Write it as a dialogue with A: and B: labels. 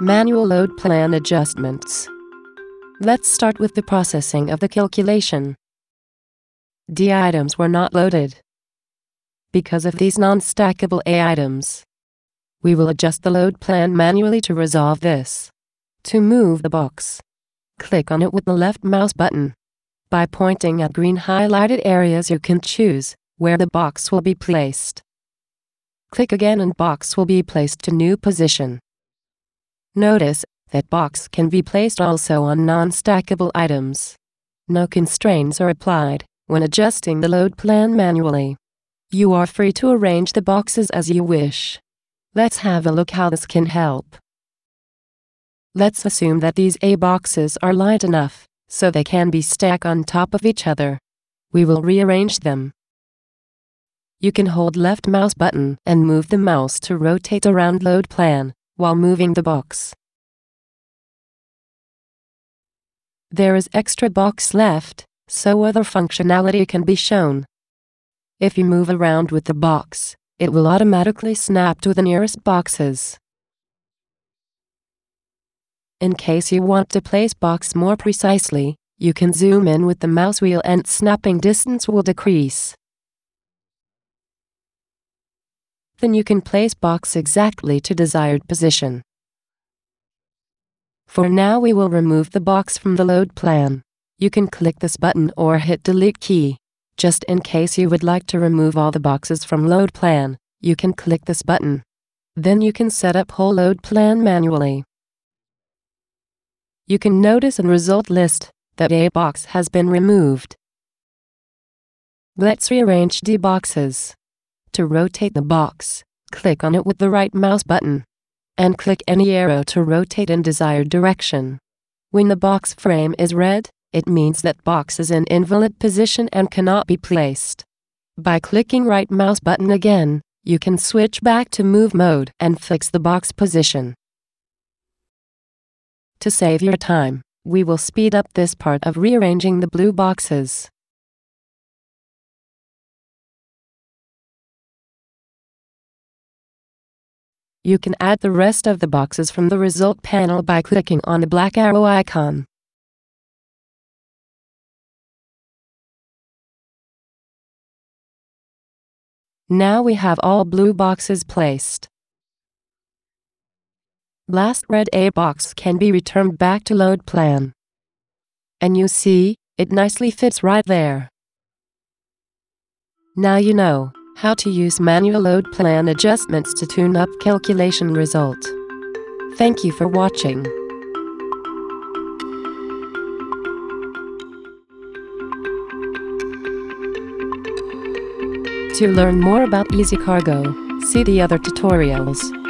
A: Manual load plan adjustments. Let's start with the processing of the calculation. D items were not loaded. Because of these non-stackable A items, we will adjust the load plan manually to resolve this. To move the box, click on it with the left mouse button. By pointing at green highlighted areas you can choose where the box will be placed. Click again and box will be placed to new position. Notice that box can be placed also on non-stackable items. No constraints are applied when adjusting the load plan manually. You are free to arrange the boxes as you wish. Let's have a look how this can help. Let's assume that these A boxes are light enough, so they can be stacked on top of each other. We will rearrange them. You can hold left mouse button and move the mouse to rotate around load plan while moving the box. There is extra box left, so other functionality can be shown. If you move around with the box, it will automatically snap to the nearest boxes. In case you want to place box more precisely, you can zoom in with the mouse wheel and snapping distance will decrease. Then you can place box exactly to desired position. For now we will remove the box from the load plan. You can click this button or hit delete key. Just in case you would like to remove all the boxes from load plan, you can click this button. Then you can set up whole load plan manually. You can notice in result list that a box has been removed. Let's rearrange D boxes. To rotate the box, click on it with the right mouse button. And click any arrow to rotate in desired direction. When the box frame is red, it means that box is in invalid position and cannot be placed. By clicking right mouse button again, you can switch back to move mode and fix the box position. To save your time, we will speed up this part of rearranging the blue boxes. You can add the rest of the boxes from the result panel by clicking on the black arrow icon. Now we have all blue boxes placed. Last red A box can be returned back to load plan. And you see, it nicely fits right there. Now you know how to use manual load plan adjustments to tune up calculation result. Thank you for watching. To learn more about EasyCargo, see the other tutorials.